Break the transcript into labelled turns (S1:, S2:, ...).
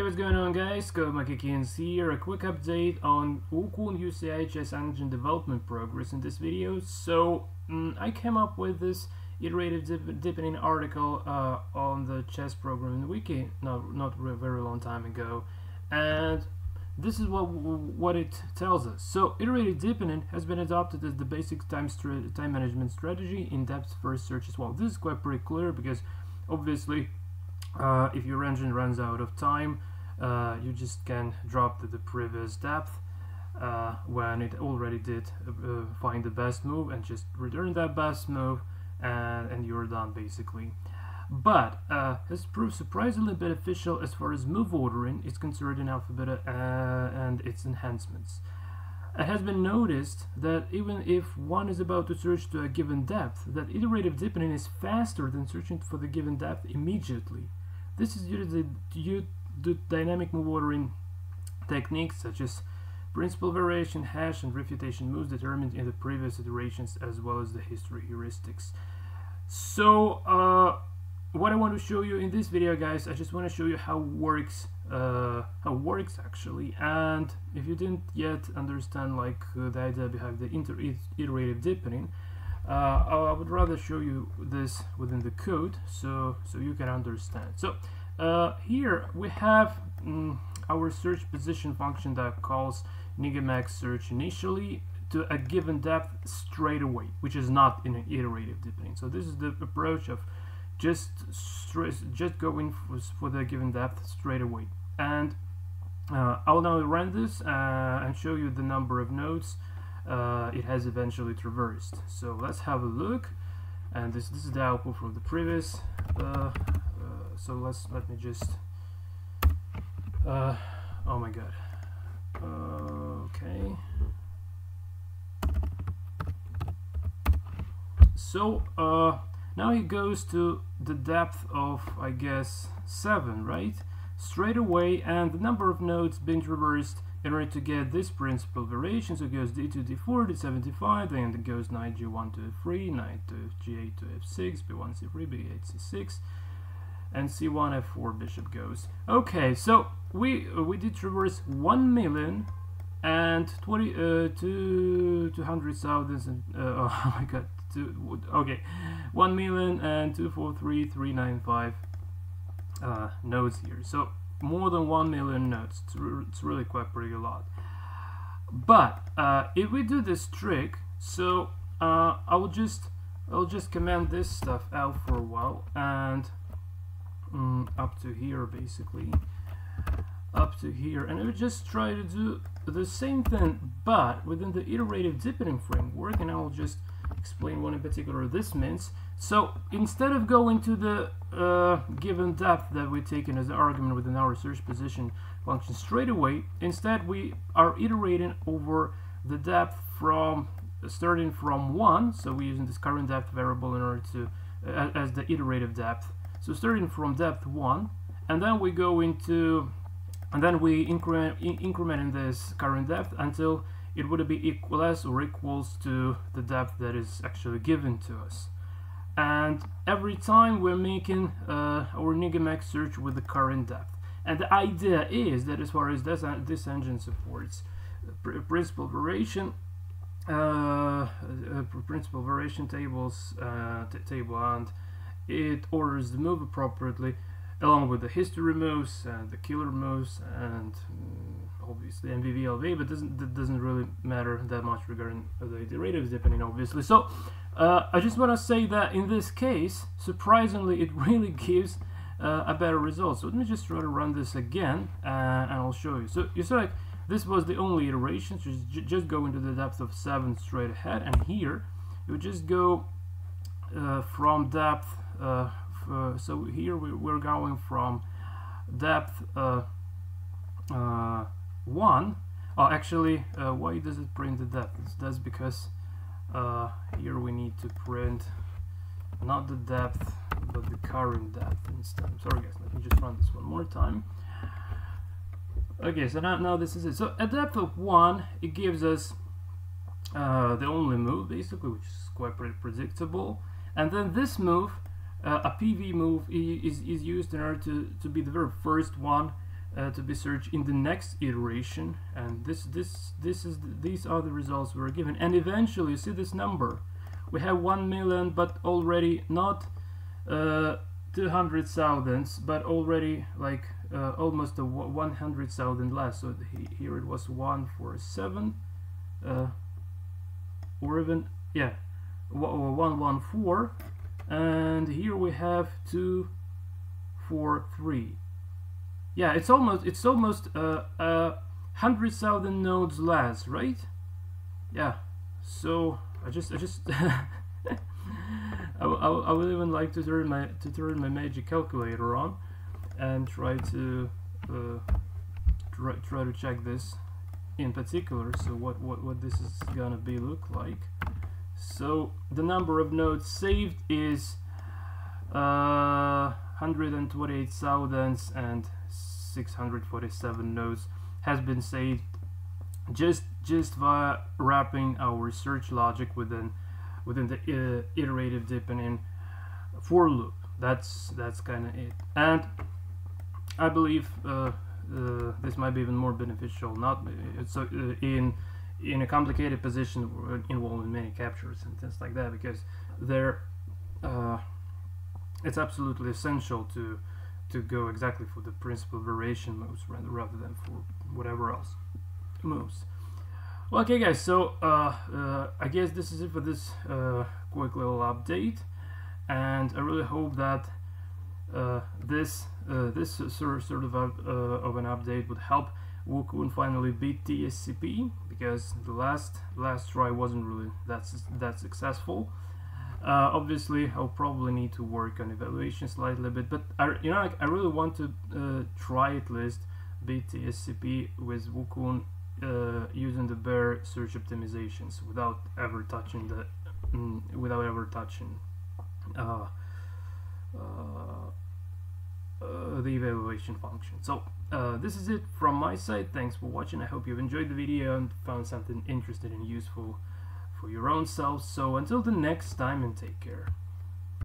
S1: Hey, what's going on guys? Code Monkey King's here. A quick update on Wukong UCIHS engine development progress in this video. So, mm, I came up with this iterative dip deepening article uh, on the chess programming wiki not, not a very long time ago. And this is what what it tells us. So, iterative deepening has been adopted as the basic time, time management strategy in depth first search as well. This is quite pretty clear because obviously uh, if your engine runs out of time uh, you just can drop to the previous depth uh, when it already did uh, find the best move and just return that best move and, and you're done basically but uh, has proved surprisingly beneficial as far as move ordering is concerned in Alphabeta uh, and its enhancements. It has been noticed that even if one is about to search to a given depth, that iterative deepening is faster than searching for the given depth immediately. This is due to the dynamic move ordering techniques such as principal variation, hash, and refutation moves determined in the previous iterations as well as the history heuristics. So, uh, what I want to show you in this video, guys, I just want to show you how works uh, how works actually. And if you didn't yet understand like uh, the idea behind the iterative deepening, I would rather show you this within the code so so you can understand. So uh, here we have mm, our search position function that calls negamax search initially to a given depth straight away which is not in an iterative deepening. So this is the approach of just just going for, for the given depth straight away. And uh, I'll now run this uh, and show you the number of nodes uh, it has eventually traversed. So let's have a look. And this this is the output from the previous. Uh, uh, so let's let me just. Uh, oh my god. okay. So uh, now he goes to the depth of I guess seven, right? Straight away, and the number of nodes being traversed in order to get this principal variation, so it goes d to d4 d75, then it goes knight g1 to f3, knight to g8 to f6, b1 c3, b8 c6, and c1 f4 bishop goes. Okay, so we uh, we did traverse 1 million and 20 uh, two, 200,000 and uh, oh my god two, okay 1 million and 243,395 uh, nodes here so more than 1 million nodes. It's, re it's really quite pretty a lot. But uh, if we do this trick, so uh, I will just I'll just command this stuff out for a while and um, up to here basically up to here and I will just try to do the same thing but within the iterative deepening framework and I'll just explain what in particular this means so instead of going to the uh, given depth that we're taking as an argument within our search position function straight away, instead we are iterating over the depth from starting from 1, so we're using this current depth variable in order to uh, as the iterative depth. So starting from depth 1, and then we go into and then we increment in, increment in this current depth until it would be equal less or equals to the depth that is actually given to us and every time we're making uh, our Negamax search with the current depth. And the idea is that as far as this, uh, this engine supports pr principal variation, uh, uh, principal variation tables uh, table, and it orders the move appropriately, along with the history moves and the killer moves and obviously MVVLV, but doesn't that doesn't really matter that much regarding the iterative deepening obviously. So uh, I just want to say that in this case, surprisingly, it really gives uh, a better result. So let me just try to run this again, uh, and I'll show you. So you see, like this was the only iteration. So just, just go into the depth of seven straight ahead, and here you just go uh, from depth. Uh, so here we, we're going from depth uh, one. Oh, actually, why does it print the depth? That's because uh, here we need to print not the depth but the current depth instead sorry guys let me just run this one more time okay so now, now this is it so at depth of one it gives us uh, the only move basically which is quite pretty predictable and then this move uh, a PV move is, is used in order to, to be the very first one uh, to be searched in the next iteration. And this this this is the, these are the results we were given. And eventually you see this number. We have 1 million but already not uh, 200,000 but already like uh, almost a 100,000 less. So he, here it was 147 uh, or even yeah 114 and here we have 243 yeah it's almost it's almost uh, uh, 100,000 nodes less right? Yeah so I just I just I, I, I would even like to turn my to turn my magic calculator on and try to uh, try, try to check this in particular. So what, what what this is gonna be look like. So the number of nodes saved is uh, 128,000 and 647 nodes has been saved just just via wrapping our search logic within within the uh, iterative deepening for loop. That's that's kind of it. And I believe uh, uh, this might be even more beneficial not so uh, in in a complicated position involving many captures and things like that because there uh, it's absolutely essential to to go exactly for the principal variation moves rather, than for whatever else moves. Well, okay guys, so uh, uh, I guess this is it for this uh, quick little update and I really hope that uh, this uh, this sort, sort of, uh, of an update would help Wukong finally beat TSCP because the last last try wasn't really that, that successful. Uh, obviously, I'll probably need to work on evaluation slightly a bit, but I, you know, I, I really want to uh, try at least beat TSCP with Wukong uh, using the bare search optimizations without ever touching the mm, without ever touching uh, uh, uh, the evaluation function. So this is it from my side. Thanks for watching. I hope you've enjoyed the video and found something interesting and useful for your own self. So until the next time and take care.